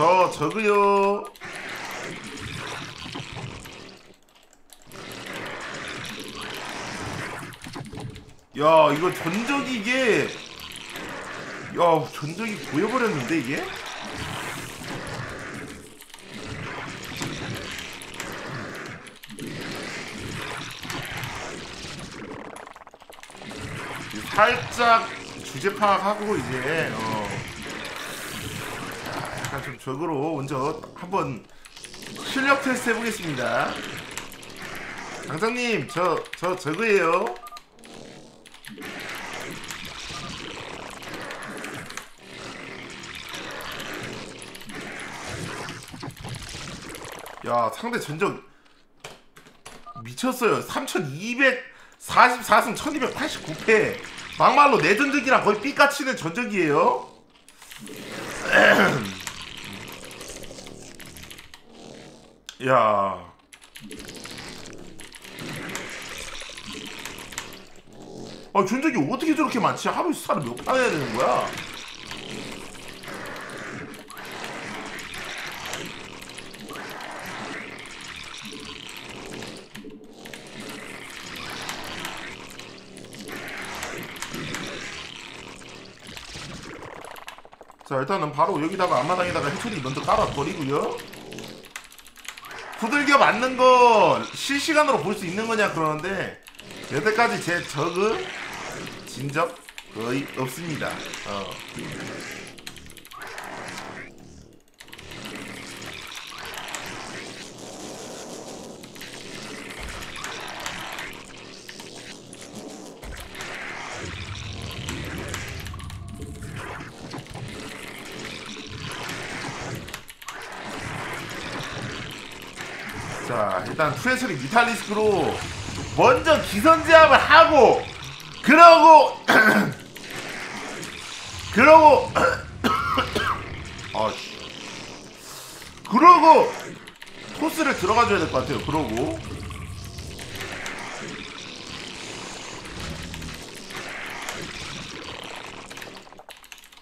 저 저그요. 야 이거 전적이 이게 야 전적이 보여버렸는데 이게 살짝 주제 파악하고 이제 어 약간 좀 적으로 먼저 한번 실력 테스트 해보겠습니다. 당장님 저 저 저그예요. 야 상대 전적 미쳤어요 3244승 1289패 막말로 내 전적이랑 거의 삐까치는 전적이에요 야 아, 전적이 어떻게 저렇게 많지? 하루에 스타를 몇 판 해야 되는 거야? 자 일단은 바로 여기다가 앞마당에다가 해초리 먼저 깔아 버리고요 후들겨 맞는 거 실시간으로 볼 수 있는 거냐 그러는데 여태까지 제 적은 진적 거의 없습니다 어. 자 일단 프레셔리 뮤탈리스크로 먼저 기선제압을 하고 그러고 그러고 아씨 그러고 토스를 들어가줘야 될 것 같아요 그러고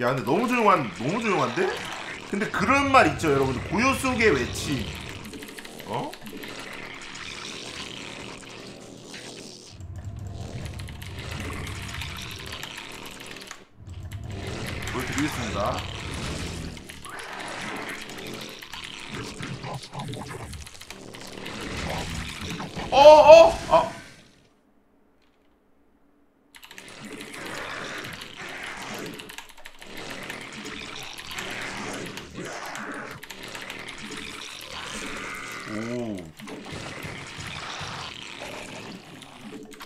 야 근데 너무 조용한 너무 조용한데? 근데 그런 말 있죠 여러분 고요 속의 외침 어? 보여드리겠습니다. 어, 어, 아. 오.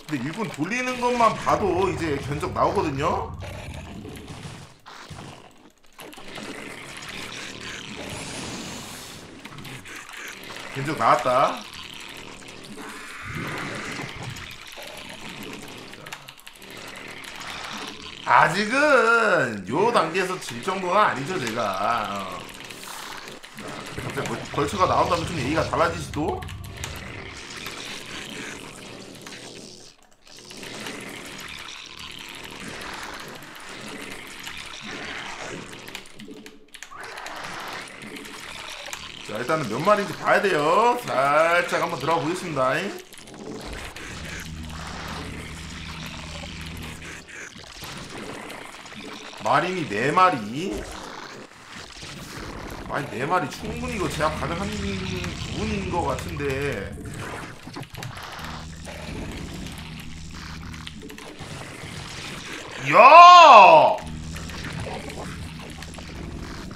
근데 일본 돌리는 것만 봐도 이제 견적 나오거든요. 견적 나왔다. 아직은 요 단계에서 질 정도는 아니죠 제가. 어. 자, 갑자기 벌- 벌처가 나온다면 좀 얘기가 달라지지도. 일단은 몇 마리인지 봐야 돼요. 살짝 한번 들어가 보겠습니다. 마린이 4마리. 아니 4마리 충분히 이거 제압 가능한 부분인 것 같은데. 야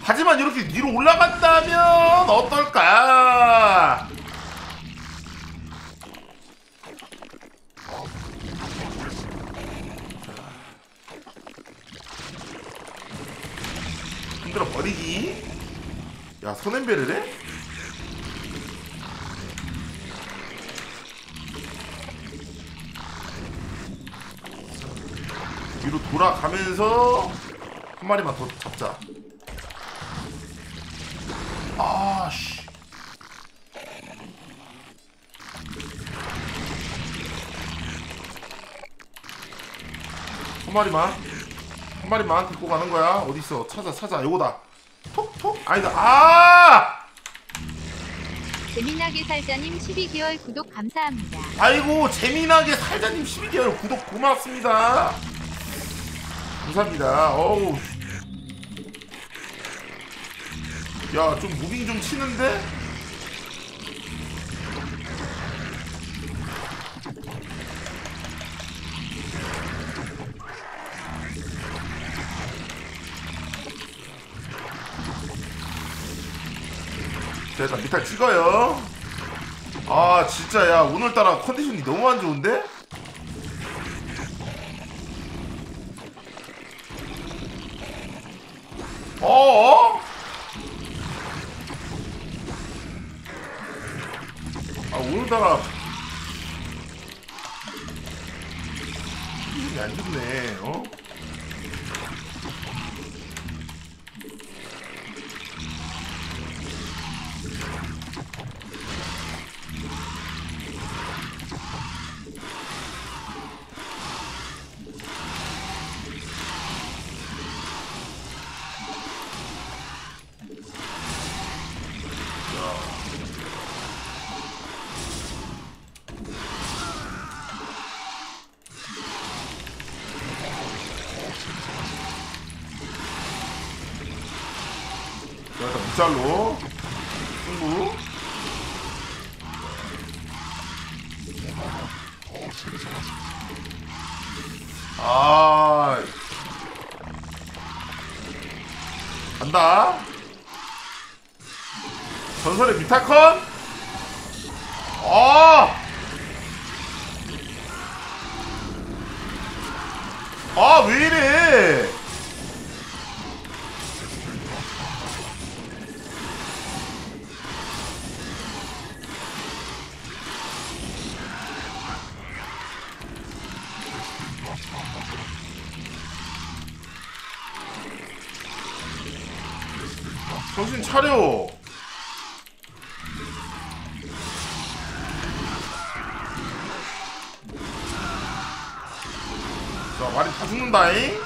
하지만 이렇게 위로 올라간다면 어떨까? 흔들어 버리기. 야 손냄배를 해? 위로 돌아가면서 한 마리만 더 잡자. 아 씨. 한 마리만 한 마리만 데리고 가는 거야. 어디 있어? 찾아 찾아. 요거다. 톡톡. 아니다. 아! 재미나게 살자님 12개월 구독 감사합니다. 아이고 재미나게 살자님 12개월 구독 고맙습니다. 감사합니다. 어우 야 좀 무빙 좀 치는데 자 일단 미탈 찍어요 아 진짜 야 오늘따라 컨디션이 너무 안 좋은데? 어어? 아 오늘따라 컨디션이 안 좋네 어? 아 간다 전설의 미타컨 아! 아, 왜 이래? 정신 차려. 자, 말이 다 죽는다잉.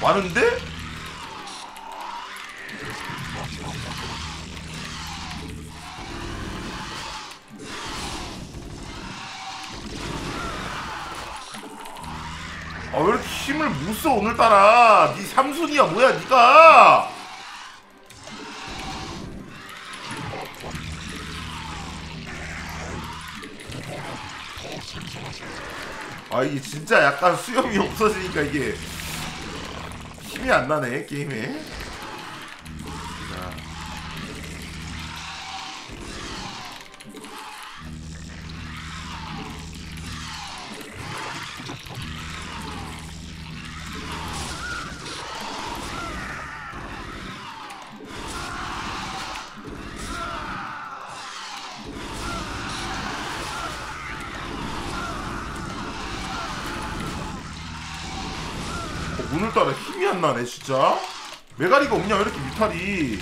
많은데? 오늘따라 니 삼순이야. 뭐야 니가? 아 이게 진짜 약간 수염이 없어지니까 이게 힘이 안 나네 게임에 오늘따라 힘이 안 나네 진짜. 메가리가 없냐 왜 이렇게 미탈이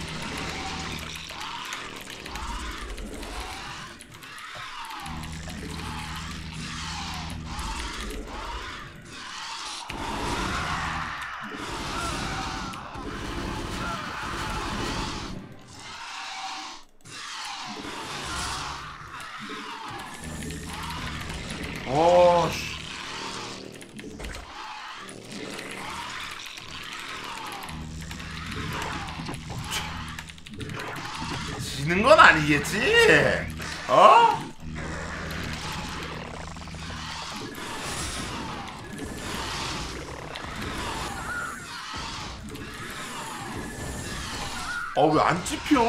아니겠지? 어? 어, 왜안 찝혀?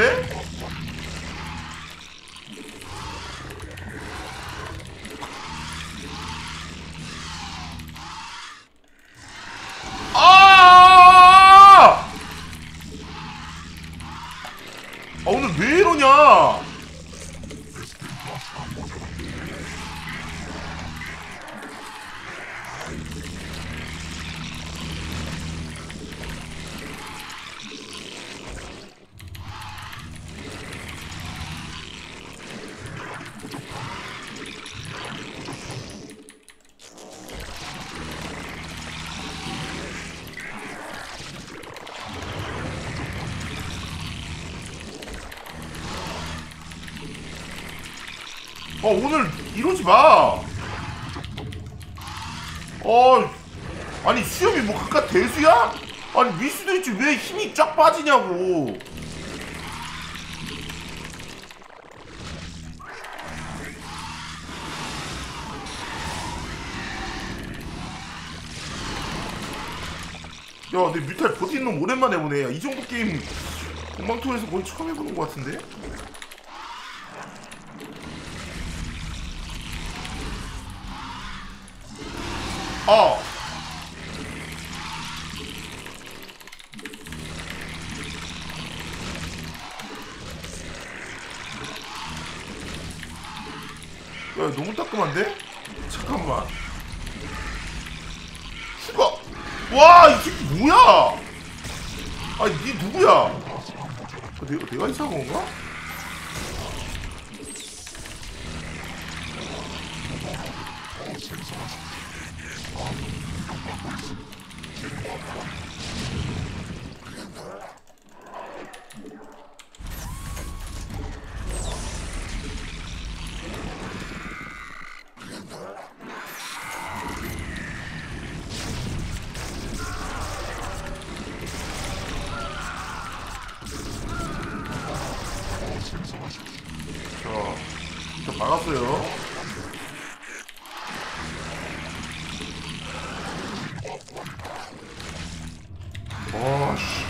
해 어 오늘 이러지 마. 어 아니 수염이 뭐 그깟 대수야? 아니 미수도 있지 왜 힘이 쫙 빠지냐고. 야, 내 뮤탈 버티는 놈 오랜만에 보네. 야, 이 정도 게임 공방통에서 거의 처음 해보는 것 같은데? 어. 야, 너무 따끔한데? 잠깐만. 휴가. 와, 이 새끼 뭐야? 아니, 니 누구야? 아, 내가, 내가 이상한 건가? 자, 일단 막았어요. 와, 씨.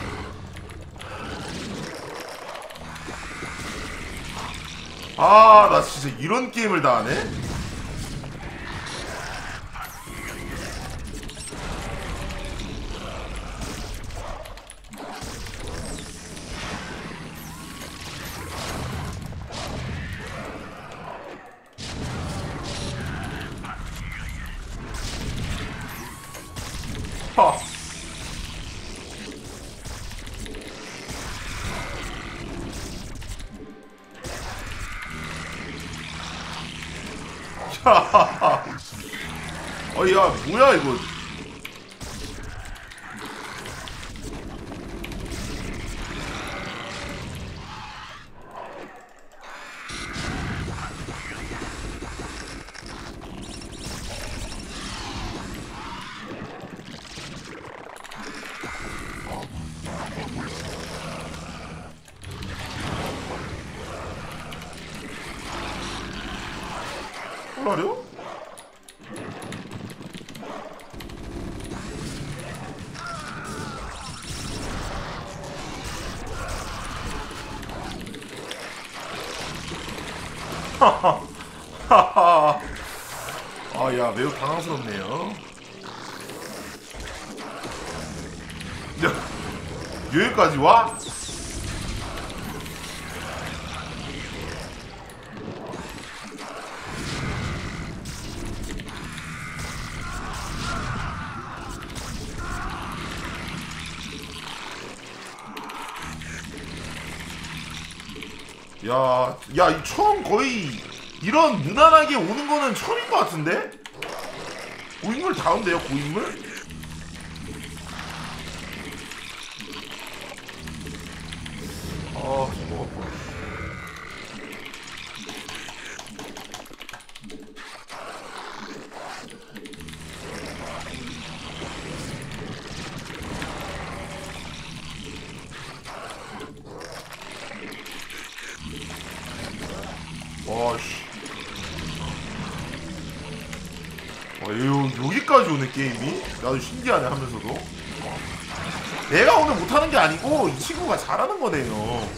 아, 나 진짜 이런 게임을 다 하네? 어, 야, 뭐야, 이거. 홀라려? 하하. 아, 야, 매우 당황스럽네요. 야, 여기까지 와? 야, 야, 이 처음 거의 이런 무난하게 오는 거는 처음인 것 같은데? 고인물 다운데요, 고인물? 아, 저거. 와, 씨. 와, 요, 여기까지 오네, 게임이? 나도 신기하네, 하면서도. 내가 오늘 못하는 게 아니고, 이 친구가 잘하는 거네요.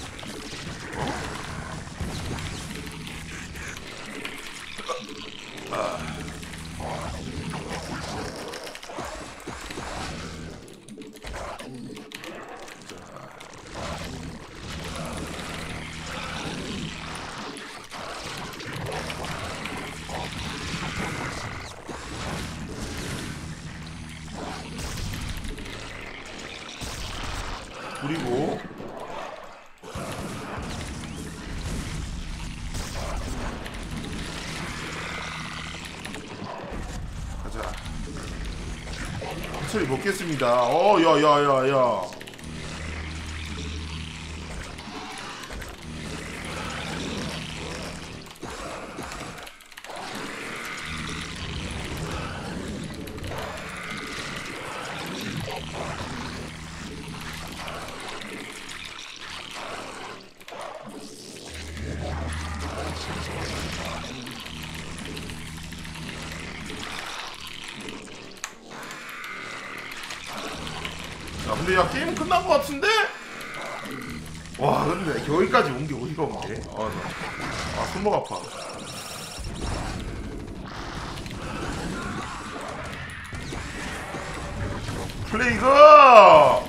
그리고 가자. 천천히 먹겠습니다. 어, 야, 야, 야, 야. 야, 근데 야, 게임 끝난 것 같은데? 와, 근데 여기까지 온 게 어이가 없네. 아, 나. 아, 손목 아파. 플레이가!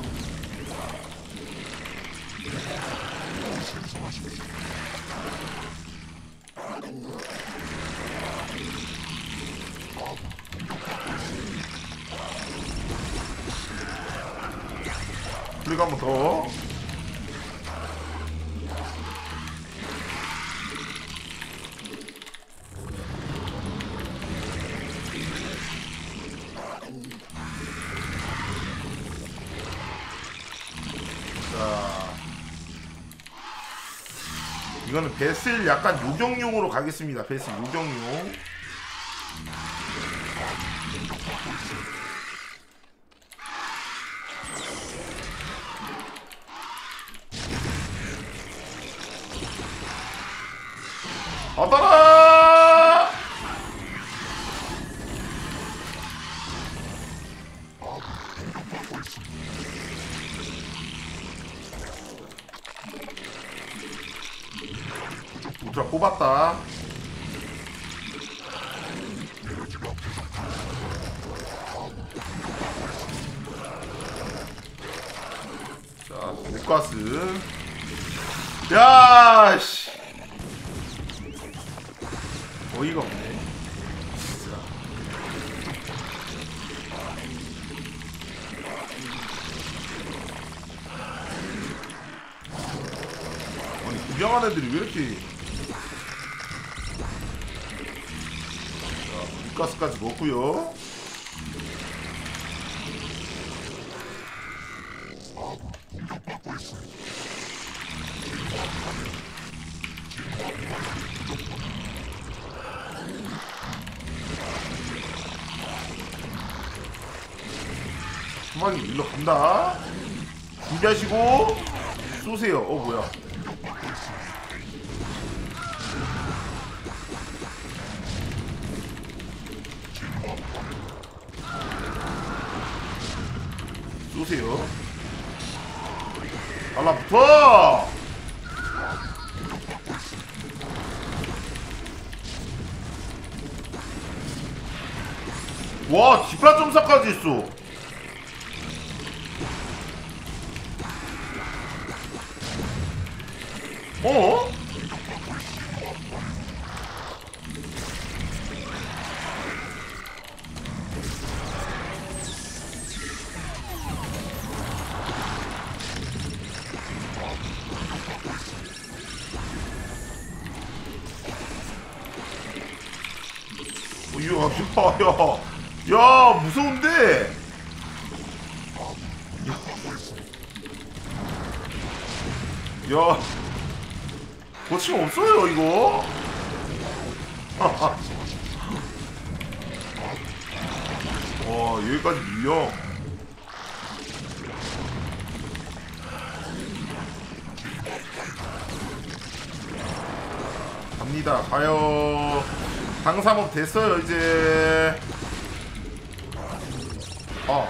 플레이가 한번 더. 자. 이거는 베슬 약간 요정용으로 가겠습니다. 베슬 요정용. 뽑았다. 자, 넥과스. 야, 씨. 어이가 없네. 아니 구경하는 애들이 왜 이렇게 가스까지 먹고요. 주방이 일로 간다. 준비하시고 쏘세요. 어 뭐야? 쏘세요. 달라붙어! 와, 디파 점사까지 있어. 어? 어, 무서운데? 야, 고침 없어요, 이거? 와, 여기까지 밀려. 갑니다. 가요. 당사법 됐어요, 이제. 어.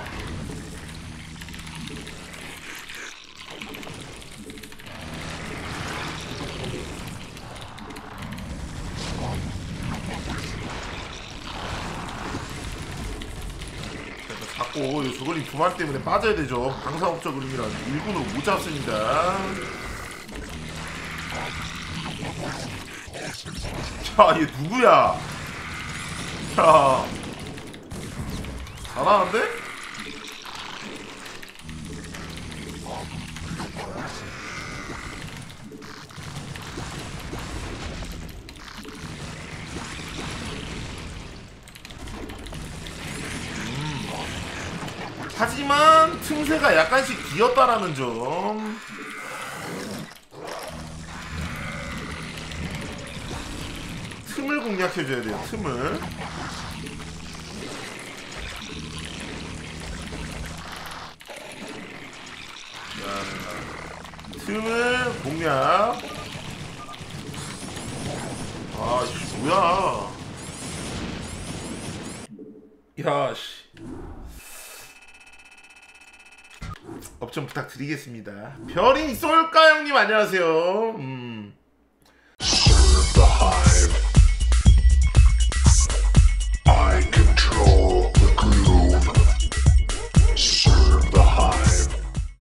자꾸 요 조걸림 두말 때문에 빠져야 되죠. 방사업적 그림이라는 일군으로 못 잡습니다. 자, 얘 누구야? 야. 잘하는데? 틈새가 약간씩 기었다라는 점. 틈을 공략해줘야 돼요. 틈을. 자, 틈을 공략. 아, 이게 뭐야? 야, 씨. 업좀 부탁드리겠습니다. 별이 쏠까 형님 안녕하세요. 음.